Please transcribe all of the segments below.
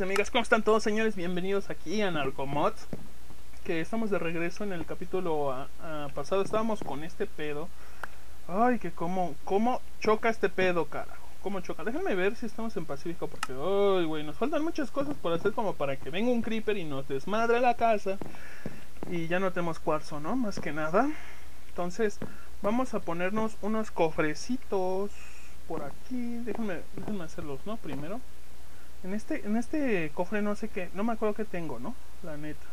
amigas? ¿Cómo están todos señores? Bienvenidos aquí a Narcomods Que estamos de regreso en el capítulo a- a pasado Estábamos con este pedo Ay, que cómo, cómo choca este pedo, carajo Cómo choca, déjenme ver si estamos en Pacífico Porque, ay, güey, nos faltan muchas cosas por hacer Como para que venga un creeper y nos desmadre la casa Y ya no tenemos cuarzo, ¿no? Más que nada Entonces, vamos a ponernos unos cofrecitos Por aquí, déjenme, déjenme hacerlos, ¿no? Primero en este, en este cofre no sé qué, no me acuerdo qué tengo, ¿no? La neta.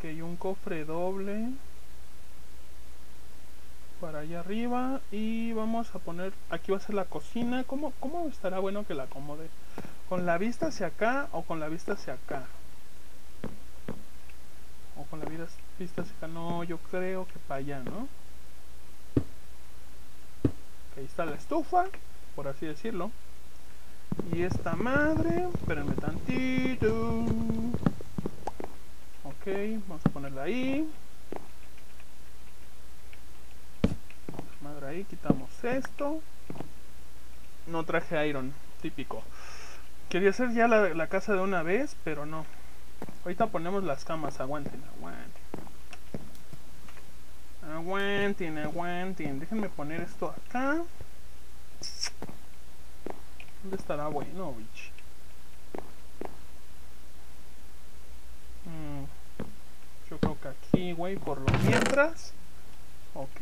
Que hay un cofre doble. Para allá arriba. Y vamos a poner, aquí va a ser la cocina. ¿Cómo, cómo estará bueno que la acomode? ¿Con la vista hacia acá o con la vista hacia acá? O con la vista hacia acá. No, yo creo que para allá, ¿no? Ahí está la estufa, por así decirlo. Y esta madre, espérenme tantito. Ok, vamos a ponerla ahí. Madre ahí, quitamos esto. No traje iron, típico. Quería hacer ya la, la casa de una vez, pero no. Ahorita ponemos las camas, aguanten, aguanten. Aguanten, aguanten. Déjenme poner esto acá. ¿Dónde estará bueno, bitch? Mm, yo creo que aquí, güey, por lo mientras. Ok.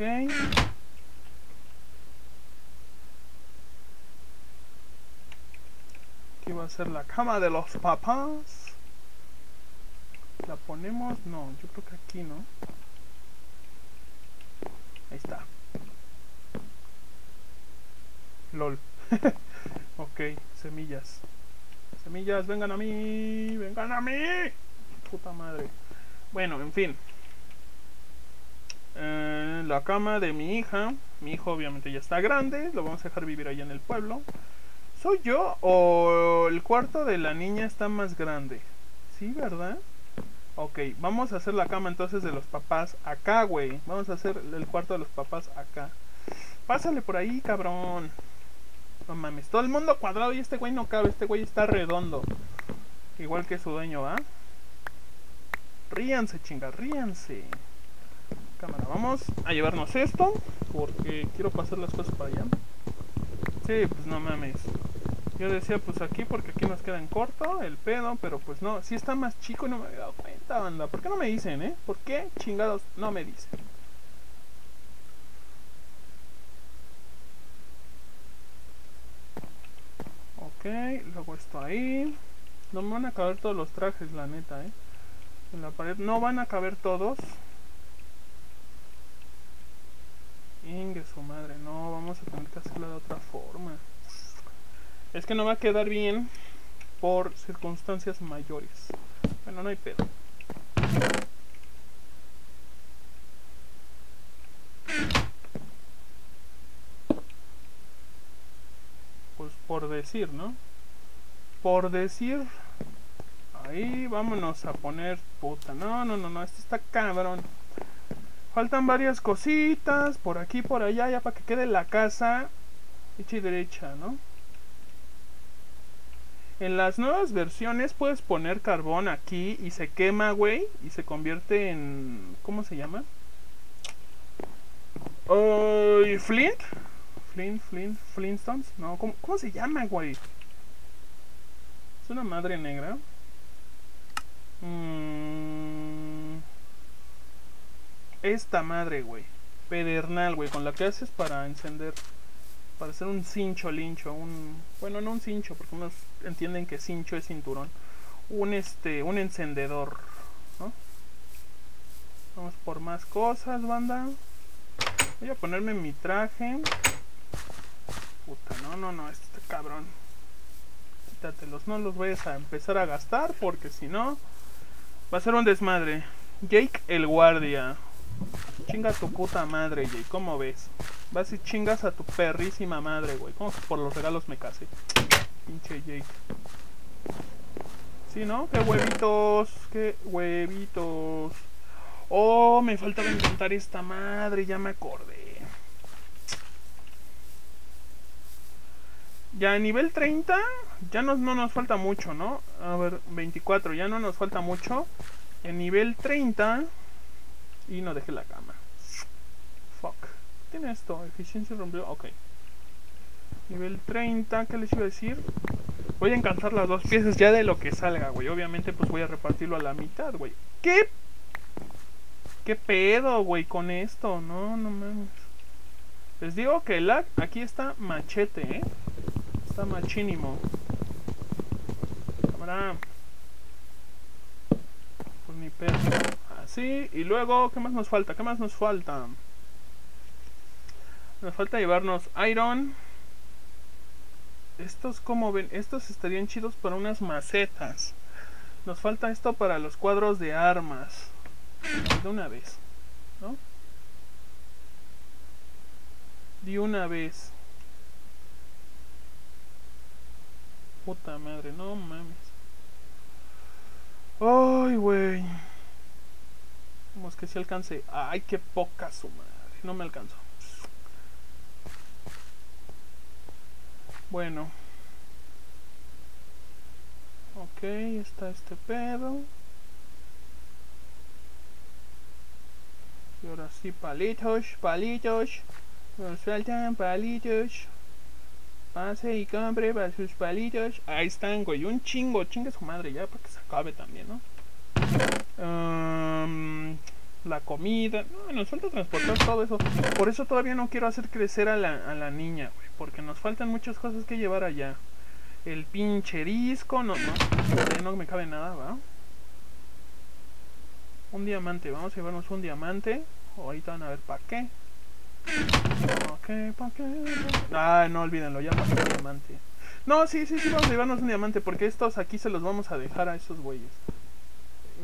Aquí va a ser la cama de los papás. La ponemos, no, yo creo que aquí, ¿no? Ahí está. LOL. ok, semillas. Semillas, vengan a mí, vengan a mí. Puta madre. Bueno, en fin. Eh, la cama de mi hija. Mi hijo obviamente ya está grande. Lo vamos a dejar vivir allá en el pueblo. ¿Soy yo o el cuarto de la niña está más grande? Sí, ¿verdad? Ok, vamos a hacer la cama entonces de los papás acá, güey. Vamos a hacer el cuarto de los papás acá. Pásale por ahí, cabrón. No mames, todo el mundo cuadrado y este güey no cabe, este güey está redondo. Igual que su dueño, ¿va? Ríanse, chinga, ríanse. Cámara, vamos a llevarnos esto. Porque quiero pasar las cosas para allá. Sí, pues no mames. Yo decía, pues aquí porque aquí nos queda en corto el pedo, pero pues no, si está más chico y no me había dado cuenta, banda. ¿Por qué no me dicen, eh? ¿Por qué chingados no me dicen? Ok, luego esto ahí. No me van a caber todos los trajes, la neta, eh. En la pared no van a caber todos. Ingue su madre, no, vamos a tener que hacerlo de otra forma. Es que no va a quedar bien por circunstancias mayores. Bueno, no hay pedo. Pues por decir, ¿no? Por decir. Ahí vámonos a poner puta. No, no, no, no, este está cabrón. Faltan varias cositas por aquí, por allá, ya para que quede la casa hecha y derecha, ¿no? En las nuevas versiones puedes poner carbón aquí y se quema, güey, y se convierte en... ¿Cómo se llama? Ay, Flint. Flint, Flint, Flintstones. No, ¿cómo, se llama, güey? Es una madre negra. Mm, esta madre, güey. Pedernal, güey, con la que haces para encender. Para hacer un cincho lincho, un... Bueno, no un cincho, porque unos entienden que cincho es cinturón. Un, este, un encendedor. Vamos por más cosas, banda. Voy a ponerme mi traje. Puta, no, no, no, este cabrón. Quítatelos, no los vayas a empezar a gastar, porque si no... Va a ser un desmadre. Jake el guardia. Chinga tu puta madre, Jake. ¿Cómo ves? Vas y chingas a tu perrísima madre, güey. Que por los regalos me casé. Pinche Jake. Sí, ¿no? ¡Qué huevitos! ¡Qué huevitos! Oh, me faltaba inventar esta madre. Ya me acordé. Ya a nivel 30 ya no, no nos falta mucho, ¿no? A ver, 24, ya no nos falta mucho. En nivel 30. Y no dejé la cama. Fuck. Tiene esto, eficiencia rompió. Ok. Nivel 30, ¿qué les iba a decir? Voy a encantar las dos piezas ya de lo que salga, güey. Obviamente, pues voy a repartirlo a la mitad, güey. ¿Qué? ¿Qué pedo, güey, con esto? No, no mames. Les digo que el aquí está machete, ¿eh? Está machínimo. Cámara. Pues ni pedo. Así. Y luego, ¿qué más nos falta? ¿Qué más nos falta? Nos falta llevarnos iron. Estos, como ven, estos estarían chidos para unas macetas. Nos falta esto para los cuadros de armas. De una vez, ¿no? De una vez. Puta madre, no mames. Ay, güey. Vamos que si alcance. Ay, qué poca su madre. No me alcanzó. Bueno. Ok, está este pedo. Y ahora sí, palitos, palitos. Nos faltan palitos. Pase y compre para sus palitos. Ahí están, güey. Un chingo, chinga su madre ya para que se acabe también, ¿no? la comida. No, nos falta transportar todo eso. Por eso todavía no quiero hacer crecer a la, a la niña, güey. Porque nos faltan muchas cosas que llevar allá. El pinche disco, no, no. No me cabe nada, ¿va? Un diamante, vamos a llevarnos un diamante. Ahorita van a ver para qué. Qué? Ah, no olvídenlo, ya pasó el diamante. No, sí, sí, sí, vamos a llevarnos un diamante. Porque estos aquí se los vamos a dejar a esos güeyes.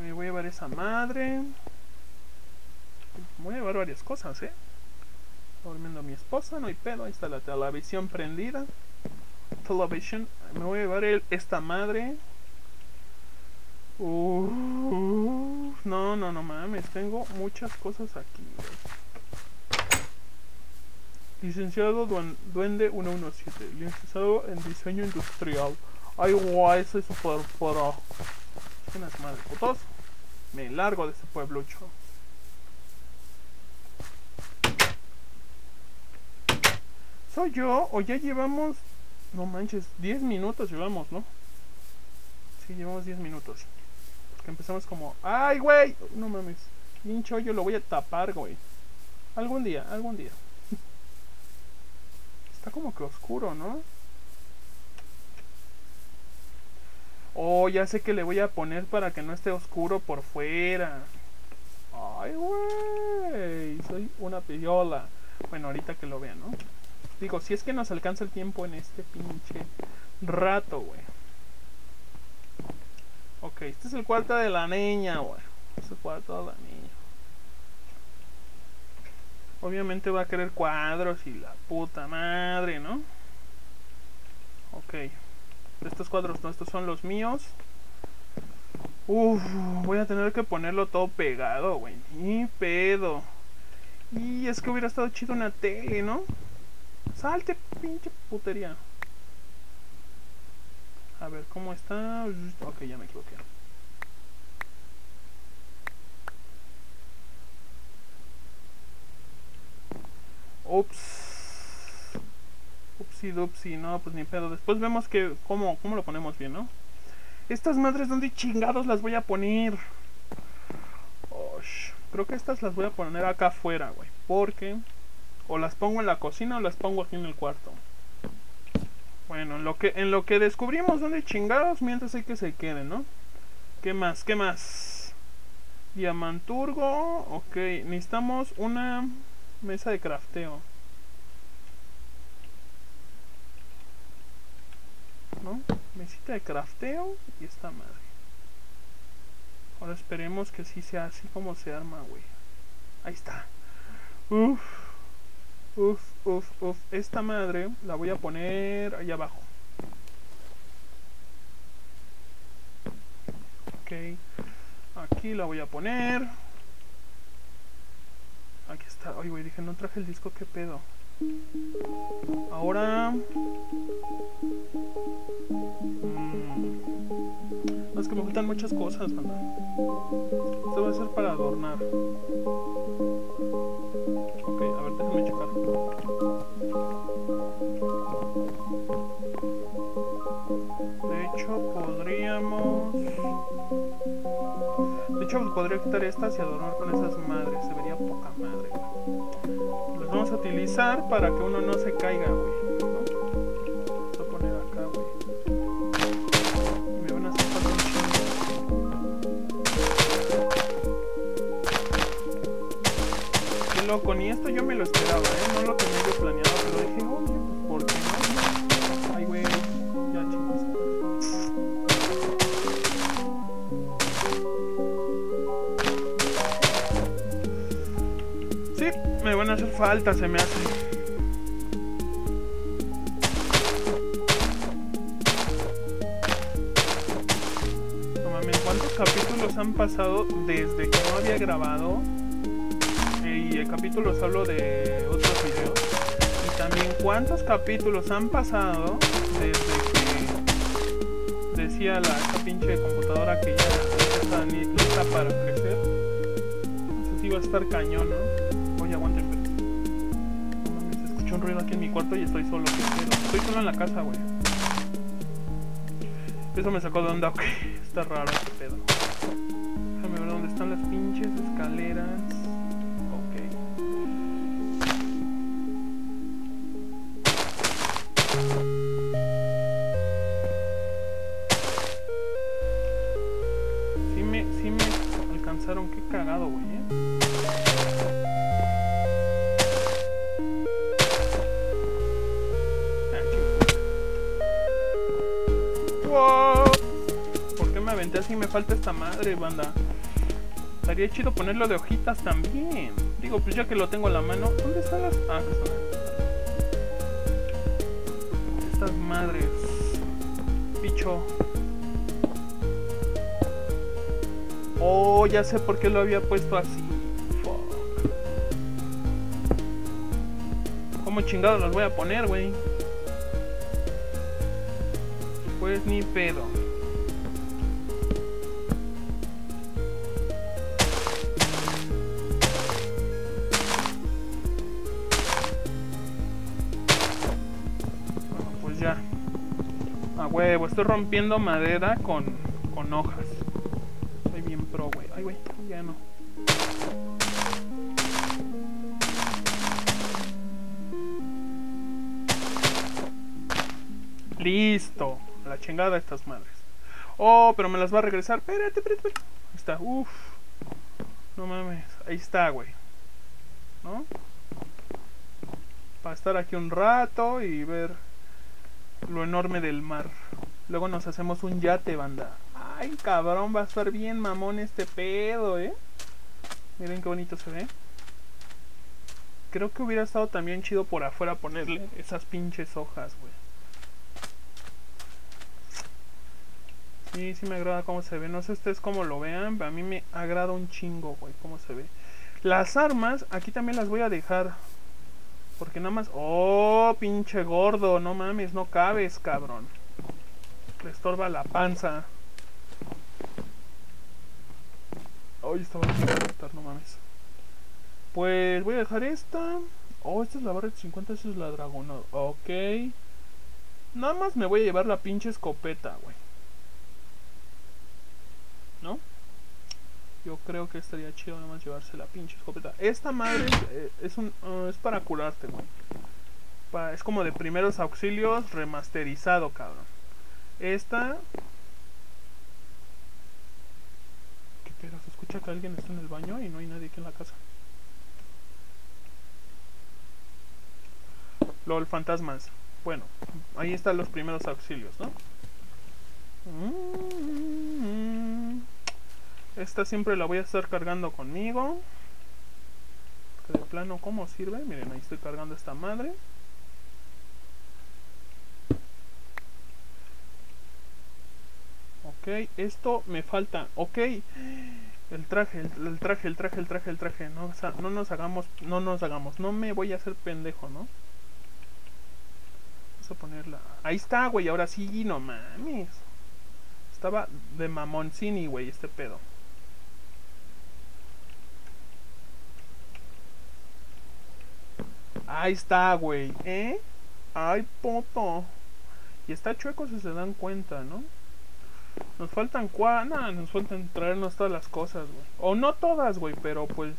Me voy a llevar esa madre. Voy a llevar varias cosas, ¿eh? Durmiendo a mi esposa, no hay pedo. Ahí está la televisión prendida. Television. Me voy a llevar esta madre. no, no, no mames. Tengo muchas cosas aquí. Licenciado Duende 117. Licenciado en Diseño Industrial. Ay, guay, soy super pro. Unas madres. Me largo de ese pueblucho. ¿Soy yo? ¿O ya llevamos? No manches, 10 minutos llevamos, ¿no? Sí, llevamos 10 minutos. Porque empezamos como... ¡Ay, güey! No mames. Pincho, yo lo voy a tapar, güey. Algún día, algún día. Está como que oscuro, ¿no? Oh, ya sé que le voy a poner para que no esté oscuro por fuera. Ay, güey. Soy una pillola. Bueno, ahorita que lo vean, ¿no? Digo, si es que nos alcanza el tiempo en este pinche rato, güey. Ok, este es el cuarto de la niña, güey. Este es el cuarto de la niña. Obviamente va a querer cuadros y la puta madre, ¿no? Ok. Estos cuadros no, estos son los míos. Uf, voy a tener que ponerlo todo pegado, güey. Ni pedo. Y es que hubiera estado chido una tele, ¿no? Salte, pinche putería. A ver, ¿cómo está? Ok, ya me equivoqué. Ups. Upsi dupsi, no, pues ni pedo. Después vemos que cómo, cómo lo ponemos bien, ¿no? Estas madres, ¿dónde chingados las voy a poner? creo que estas las voy a poner acá afuera, güey. Porque o las pongo en la cocina o las pongo aquí en el cuarto. Bueno, en lo que, en lo que descubrimos dónde chingados, mientras hay que se queden, ¿no? ¿Qué más? ¿Qué más? Diamanturgo. Ok, necesitamos una mesa de crafteo. ¿No? Mesita de crafteo y esta madre. Ahora esperemos que sí sea así como se arma, güey. Ahí está. Uf. Uf, uf, uf. Esta madre la voy a poner allá abajo. Ok. Aquí la voy a poner. Aquí está. Ay, güey, dije, no traje el disco, qué pedo. Ahora... es que me faltan muchas cosas, banda. Esto va a ser para adornar. Ok, a ver, déjame checar. De hecho, podríamos... De hecho, podría quitar estas y adornar con esas madres. Se vería poca madre. Las vamos a utilizar para que uno no se caiga, güey. ¿no? Vamos a poner acá, güey. Me van a hacer falta. Qué loco, ni esto yo me lo esperaba, ¿eh? No lo tenía yo planeado, pero dije, oye, falta, se me hace. No mames, ¿cuántos capítulos han pasado desde que no había grabado? Eh, Y el capítulos hablo de otros videos. Y también cuántos capítulos han pasado desde que decía la esta pinche computadora que ya está lista para crecer. Entonces iba a estar cañón, ¿no? Un ruido aquí en mi cuarto y estoy solo. Estoy solo en la casa, güey. Eso me sacó de onda, ok. Está raro este pedo. Déjame ver dónde están las pinches escaleras. Ok. Sí me, sí me alcanzaron. Qué cagado, güey, ¿Por qué me aventé así? Me falta esta madre, banda. Estaría chido ponerlo de hojitas también. Digo, pues ya que lo tengo a la mano. ¿Dónde están las.? Ah, están. Estas madres. Bicho. Oh, ya sé por qué lo había puesto así. Fuck. ¿Cómo chingados las voy a poner, güey? Pues ni pedo. Estoy rompiendo madera con, con hojas. Soy bien pro, güey. Ay, güey, ya no. Listo. La chingada de estas madres. Oh, pero me las va a regresar. Espérate, espérate, espérate. Ahí está. Uf. No mames. Ahí está, güey. ¿No? Para estar aquí un rato y ver lo enorme del mar. Luego nos hacemos un yate, banda. Ay, cabrón, va a estar bien mamón este pedo, ¿eh? Miren qué bonito se ve. Creo que hubiera estado también chido por afuera ponerle esas pinches hojas, güey. Sí, sí me agrada cómo se ve. No sé ustedes cómo lo vean, pero a mí me agrada un chingo, güey, cómo se ve. Las armas, aquí también las voy a dejar. Porque nada más... Oh, pinche gordo, no mames, no cabes, cabrón. Le estorba la panza. Ay, estaba a no mames. Pues voy a dejar esta. Oh, esta es la barra de 50, esta es la dragona. Ok. Nada más me voy a llevar la pinche escopeta, güey. ¿No? Yo creo que estaría chido nada más llevarse la pinche escopeta. Esta madre eh, es un uh, es para curarte, güey. Es como de primeros auxilios remasterizado, cabrón. Esta ¿Qué pedo? Se escucha que alguien está en el baño y no hay nadie aquí en la casa. LOL fantasmas. Bueno, ahí están los primeros auxilios, ¿no? Mm, Esta siempre la voy a estar cargando conmigo. De plano, ¿cómo sirve? Miren, ahí estoy cargando esta madre. Esto me falta. Ok, el traje, el, traje, el traje, el traje, el traje. No, no nos hagamos, no nos hagamos. No me voy a hacer pendejo, ¿no? Vamos a ponerla. Ahí está, güey. Ahora sí, no mames. Estaba de mamoncini, güey, este pedo. Ahí está, güey. ¿Eh? Ay, poto. Y está chueco si se dan cuenta, ¿no? Nos faltan cua... Nada, nos faltan traernos todas las cosas, güey. O no todas, güey, pero pues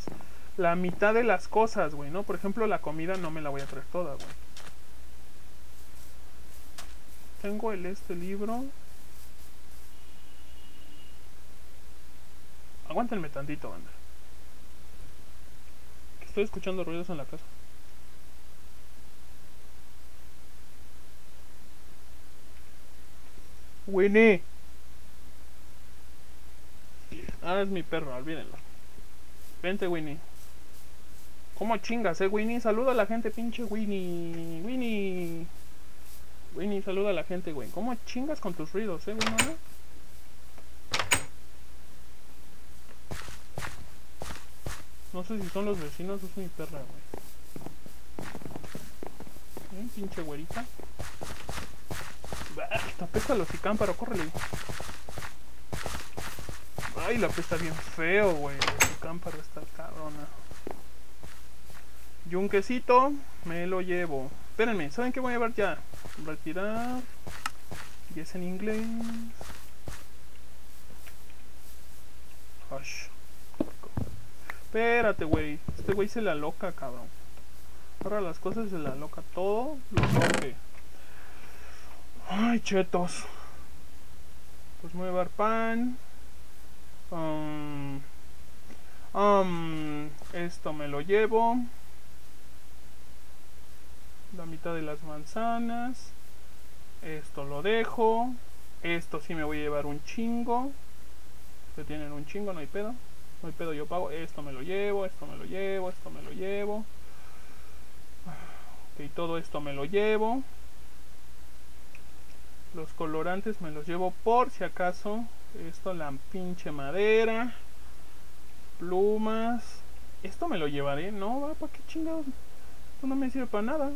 la mitad de las cosas, güey, ¿no? Por ejemplo, la comida no me la voy a traer toda, güey. Tengo el este libro. Aguántenme tantito, banda. estoy escuchando ruidos en la casa. Winnie. Ah, es mi perro, olvídenlo. Vente, Winnie. ¿Cómo chingas, eh, Winnie? Saluda a la gente, pinche Winnie. Winnie. Winnie, saluda a la gente, güey. ¿Cómo chingas con tus ruidos, eh, Winnie? No sé si son los vecinos o es mi perra, güey. ¿Eh, pinche güerita? Esta pesta los cámparo, córrele. Ay, la pesta bien feo, güey. El cámparo está cabrona. Yunquecito, me lo llevo. Espérenme, ¿saben qué voy a llevar ya? Retirar. Y es en inglés. Hush. Espérate, güey. Este güey se la loca, cabrón. Ahora las cosas se la loca. Todo lo rompe. Ay, chetos. Pues voy a llevar pan. Um, um, esto me lo llevo. La mitad de las manzanas. Esto lo dejo. Esto sí me voy a llevar un chingo. Se tienen un chingo, no hay pedo. No hay pedo, yo pago. Esto me lo llevo, esto me lo llevo, esto me lo llevo. Ok, todo esto me lo llevo. Los colorantes me los llevo por si acaso. Esto, la pinche madera. Plumas. Esto me lo llevaré. No, ¿para qué chingados? Esto no me sirve para nada.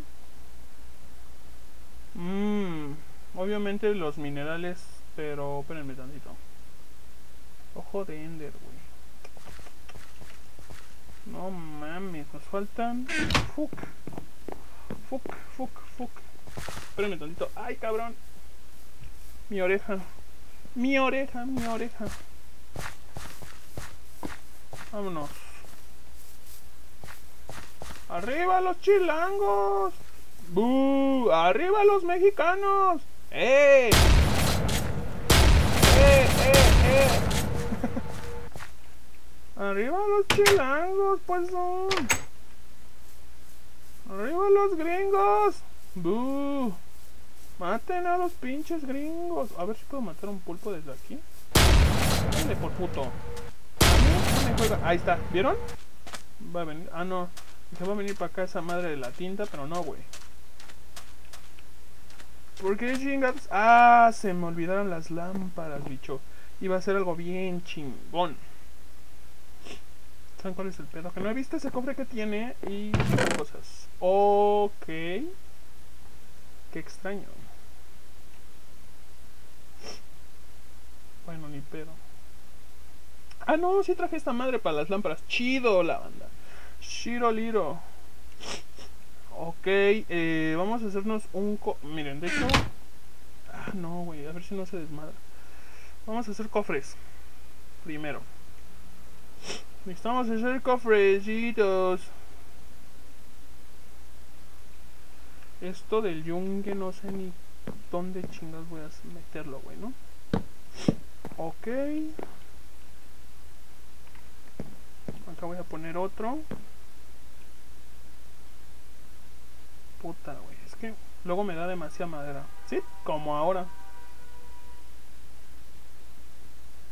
Mmm. Obviamente los minerales. Pero espérenme tantito. Ojo de Ender, güey. No mames, nos faltan. Fuck. Fuck, fuck, fuck. Espérenme tantito. Ay, cabrón. Mi oreja. Mi oreja, mi oreja. Vámonos. ¡Arriba los chilangos! ¡Bú! ¡Arriba los mexicanos! ¡Eh! ¡Eh, eh, eh! ¡Arriba los chilangos, pues son! ¡Arriba los gringos! ¡Bú! Maten a los pinches gringos. A ver si puedo matar un pulpo desde aquí. Dale por puto. Ahí está, ¿vieron? Va a venir. Ah, no. Se va a venir para acá esa madre de la tinta, pero no, güey. ¿Por qué chingados? Ah, se me olvidaron las lámparas, bicho. Iba a ser algo bien chingón. ¿Saben cuál es el pedo? Que no he visto ese cofre que tiene y cosas. Ok. Qué extraño. Bueno, ni pedo. Ah, no, sí traje esta madre para las lámparas. Chido la banda. Shiro Liro. Ok, eh, vamos a hacernos un... Miren, de hecho... Ah, no, güey, a ver si no se desmadra. Vamos a hacer cofres. Primero. Necesitamos hacer cofrecitos. Esto del yunque no sé ni dónde chingas voy a meterlo, güey, ¿no? Ok. Acá voy a poner otro. Puta, güey. Es que luego me da demasiada madera. ¿Sí? Como ahora.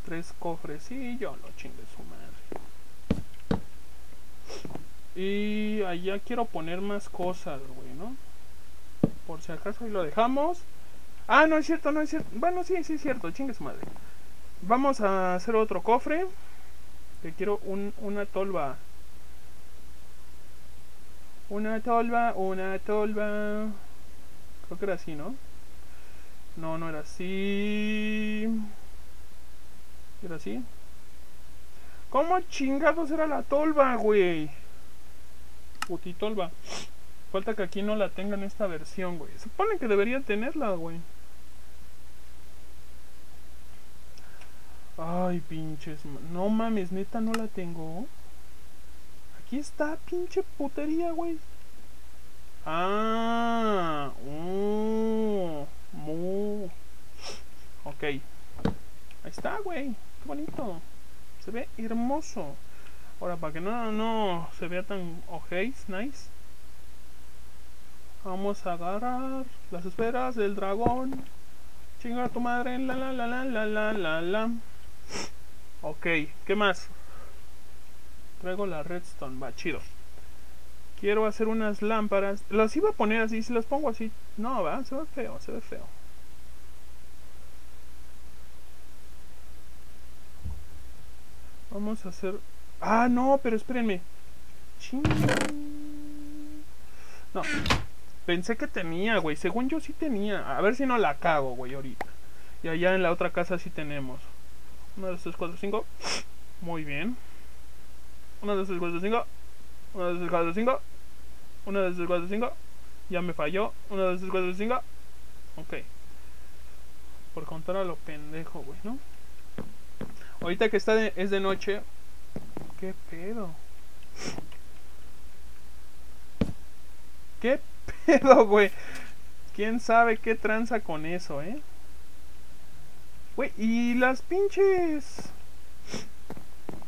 Tres cofres. Sí, yo lo chingue su madre. Y allá quiero poner más cosas, güey, ¿no? Por si acaso y lo dejamos. Ah, no es cierto, no es cierto. Bueno, sí, sí es cierto. Chingue su madre. Vamos a hacer otro cofre. Que quiero un, una tolva. Una tolva, una tolva. Creo que era así, ¿no? No, no era así. Era así. ¿Cómo chingados era la tolva, güey? Putitolva. Falta que aquí no la tengan esta versión, güey. Supone que debería tenerla, güey. Ay, pinches. No mames, neta no la tengo. Aquí está, pinche putería, güey. Ah, uh, mu. Ok. Ahí está, güey. Qué bonito. Se ve hermoso. Ahora, para que no, no se vea tan ojéis, nice. Vamos a agarrar las esferas del dragón. Chinga tu madre. La la la la la la la la. Ok, ¿qué más? Traigo la redstone, va chido. Quiero hacer unas lámparas. Las iba a poner así, si las pongo así. No, va, se ve feo, se ve feo. Vamos a hacer... Ah, no, pero espérenme. No. Pensé que tenía, güey. Según yo sí tenía. A ver si no la cago, güey, ahorita. Y allá en la otra casa sí tenemos. 1, 2, 3, 4, 5. Muy bien. 1, 2, 3, 4, 5. 1, 2, 3, 4, 5. 1, 2, 3, 4, 5. Ya me falló. 1, 2, 3, 4, 5. Ok. Por contar a lo pendejo, güey, ¿no? Ahorita que está de, es de noche. ¿Qué pedo? ¿Qué pedo, güey? ¿Quién sabe qué tranza con eso, eh? Güey, ¿y las pinches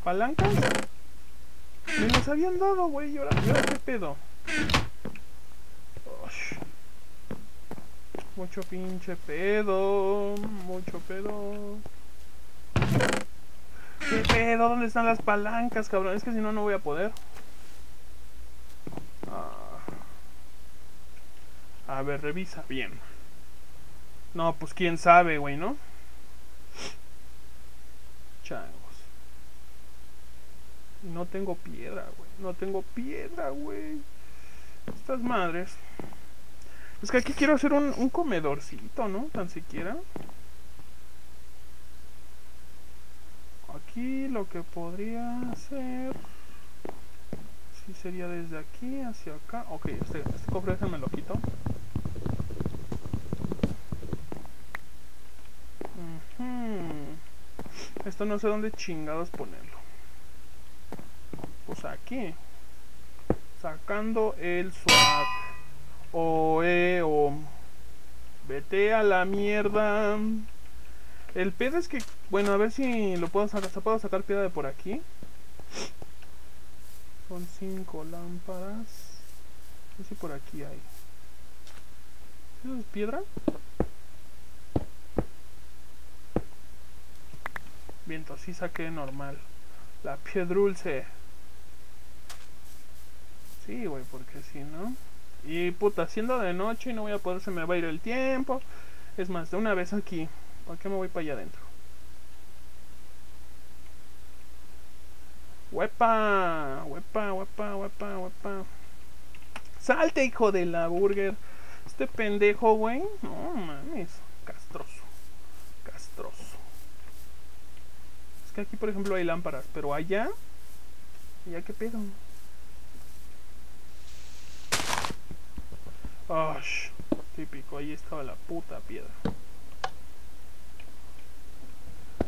palancas? Me las habían dado, güey. ¿Y ahora, ¿y ahora qué pedo? Mucho pinche pedo. Mucho pedo. ¿Qué pedo? ¿Dónde están las palancas, cabrón? Es que si no, no voy a poder. Ah. A ver, revisa bien. No, pues quién sabe, güey, ¿no? No tengo piedra, güey. No tengo piedra, güey. Estas madres. Es que aquí quiero hacer un, un comedorcito, ¿no? Tan siquiera. Aquí lo que podría hacer... Sí sería desde aquí hacia acá. Ok, este, este cofre déjenme lo quito. Esto no sé dónde chingados ponerlo. Pues aquí. Sacando el swag. O e o. Vete a la mierda. El pedo es que. Bueno, a ver si lo puedo sacar. ¿Puedo sacar piedra de por aquí? Son cinco lámparas. No sé si por aquí hay. ¿Eso es piedra? Viento, así saqué normal. La piedrulce. Sí, güey, porque si no. Y puta, siendo de noche y no voy a poder, se me va a ir el tiempo. Es más, de una vez aquí. ¿Por qué me voy para allá adentro? ¡Huepa! ¡Huepa, huepa, huepa, huepa! ¡Salte, hijo de la burger! Este pendejo, güey. No mames. Que aquí, por ejemplo, hay lámparas, pero allá, ¿ya qué pedo? Oh, típico, ahí estaba la puta piedra.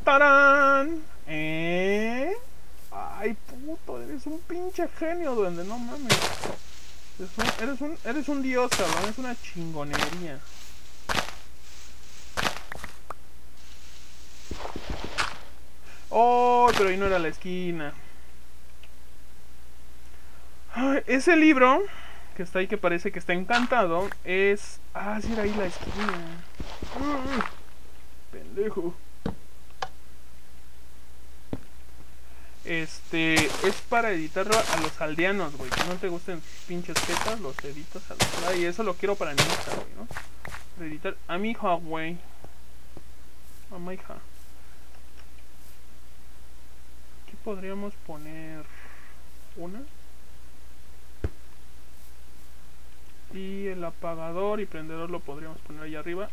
¡Tarán! ¿Eh? Ay, puto, eres un pinche genio, duende, no mames. Eres un, eres un, eres un dios, cabrón, es una chingonería. Oh, pero ahí no era la esquina. ese libro que está ahí que parece que está encantado es... Ah, sí era ahí la esquina. pendejo. Este, es para editarlo a los aldeanos, güey. Que no te gusten pinches jetas, los editas a los... Y eso lo quiero para mi güey, ¿no? Editar a mi hija, güey. A mi hija. Podríamos poner una y el apagador y prendedor lo podríamos poner ahí arriba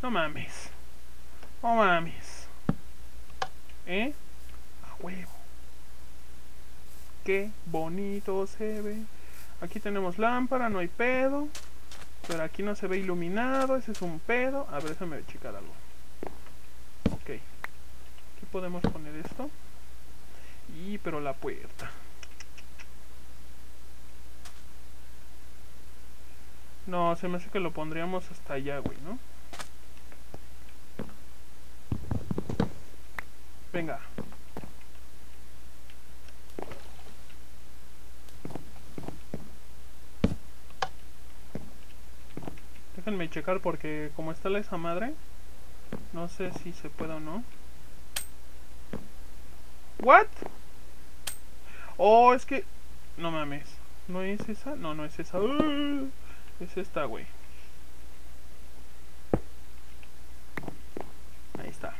no mames no mames ¿Eh? A huevo. Qué bonito se ve. Aquí tenemos lámpara, no hay pedo. Pero aquí no se ve iluminado, ese es un pedo. A ver, déjame checar algo. Ok. Aquí podemos poner esto. Pero la puerta. No, se me hace que lo pondríamos hasta allá, güey, ¿no? Venga. Déjenme checar porque como está la esa madre, no sé si se puede o no. ¿What? Oh, es que... No mames. ¿No es esa? No, no es esa. es esta, güey. Ahí está.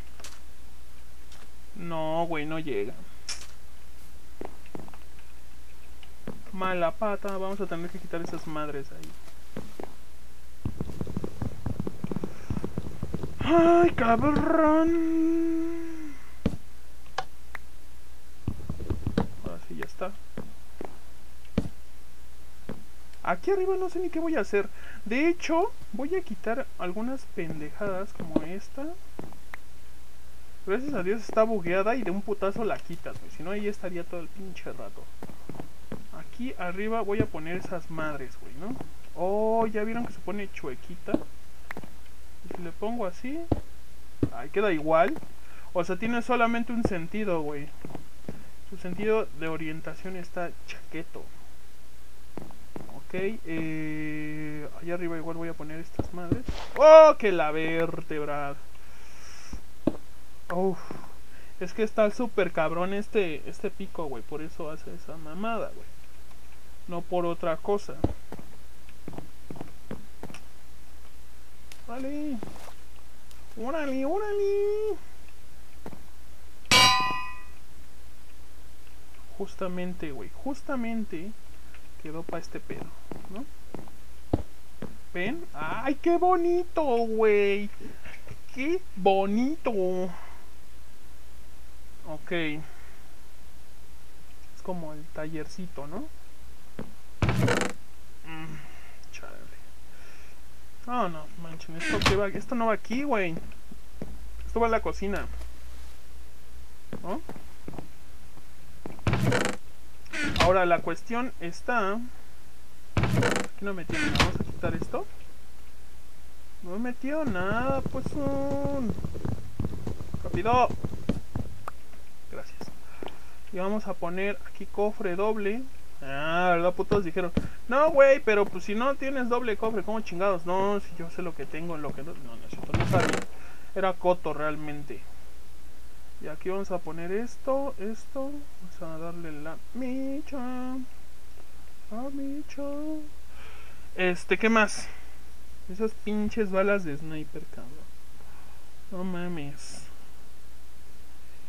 No, güey, no llega. Mala pata. Vamos a tener que quitar esas madres ahí. ¡Ay, cabrón! Ahora sí, ya está. Aquí arriba no sé ni qué voy a hacer. De hecho, voy a quitar algunas pendejadas como esta. Gracias a Dios está bugueada y de un putazo la quitas, Si no, ahí estaría todo el pinche rato. Aquí arriba voy a poner esas madres, güey, ¿no? Oh, ya vieron que se pone chuequita. si le pongo así... Ahí queda igual. O sea, tiene solamente un sentido, güey. Su sentido de orientación está chaqueto. Ok, eh, allá arriba igual voy a poner estas madres. ¡Oh, que la vértebra! Uf, es que está súper cabrón este, este pico, güey. Por eso hace esa mamada, güey. No por otra cosa. Órale. Órale, órale. Justamente, güey. Justamente quedó para este pedo, ¿no? ¿Ven? ¡Ay, qué bonito, güey! ¡Qué bonito! Ok. Es como el tallercito, ¿no? Mm, chale. No, no, manchen. Esto, que va, esto no va aquí, güey. Esto va en la cocina. ¿No? Ahora la cuestión está... Aquí no metió nada. Vamos a quitar esto. No he metido nada, pues un... Rápido. Y vamos a poner aquí cofre doble. Ah, ¿verdad, putos? Dijeron, no, güey, pero pues si no tienes doble cofre, ¿cómo chingados? No, si yo sé lo que tengo, lo que no. No, no, no sabía. Era coto realmente. Y aquí vamos a poner esto, esto. Vamos a darle la micha. La micha. Este, ¿qué más? Esas pinches balas de sniper, cabrón. No mames.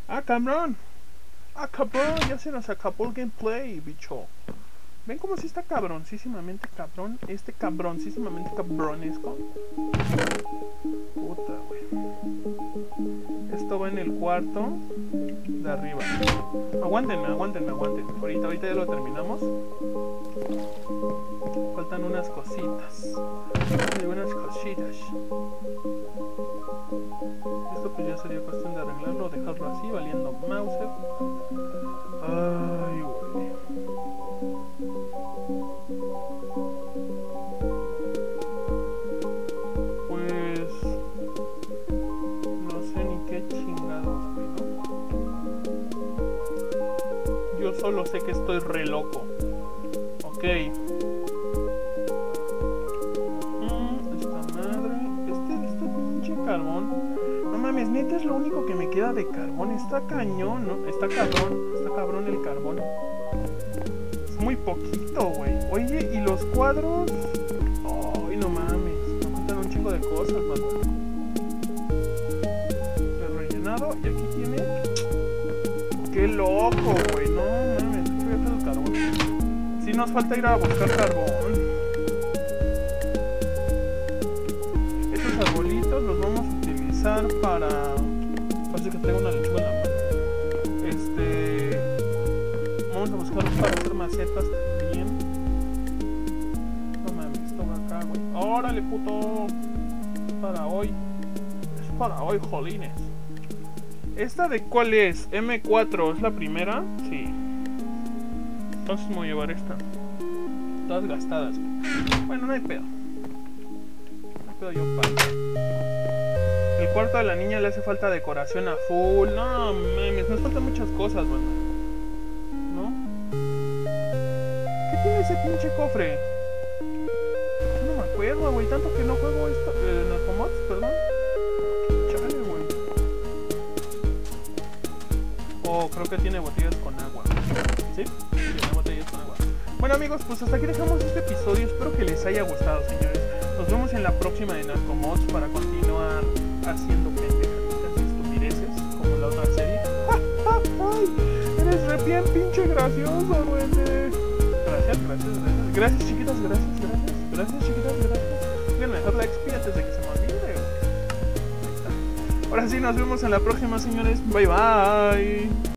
Ah, cabrón. Acabó, ya se nos acabó el gameplay, bicho. ¿Ven cómo si está cabroncísimamente cabrón? Este cabroncísimamente cabronesco. Puta, güey. Esto va en el cuarto de arriba. Aguántenme, aguántenme, aguántenme. Ahorita, ahorita ya lo terminamos. Faltan unas cositas. Hay unas cositas. Esto pues ya sería cuestión de arreglarlo, dejarlo así, valiendo Mauser. Ay, Solo sé que estoy re loco. Ok. neta es lo único que me queda de carbón. Está cañón, ¿no? Está cabrón, está cabrón el carbón. Es muy poquito, güey. Oye, ¿y los cuadros? Ay, no mames. Me faltan un chingo de cosas, man. El rellenado, y aquí tiene... ¡Qué loco, güey! nos falta ir a buscar carbón. Estos arbolitos los vamos a utilizar para... Parece que traigo una lechuga mano. Este... Vamos a buscarlos para hacer macetas también. No mames, toma acá, güey. ¡Órale, puto! Es para hoy. Es para hoy, jolines. ¿Esta de cuál es? M4, ¿es la primera? Sí. Entonces me voy a llevar esta. Todas gastadas. Bueno, no hay pedo. No hay pedo, yo pago. El cuarto de la niña le hace falta decoración a full. No mames, nos faltan muchas cosas, bueno. ¿No? ¿Qué tiene ese pinche cofre? Yo no me acuerdo, güey. Tanto que no juego esto. Eh, Narcomods, perdón. Chale, güey. Oh, creo que tiene botellas con agua. ¿Sí? Bueno amigos, pues hasta aquí dejamos este episodio. Espero que les haya gustado, señores. Nos vemos en la próxima de Narcomods para continuar haciendo pendejadas y estupideces como la otra serie. ¡Ay! Eres re bien pinche gracioso, güey. Gracias, gracias, gracias. Gracias, chiquitas, gracias, gracias. Gracias, chiquitas, gracias. Déjenme dejar like speed antes de que se me olvide, güey. Ahora sí, nos vemos en la próxima, señores. Bye, bye.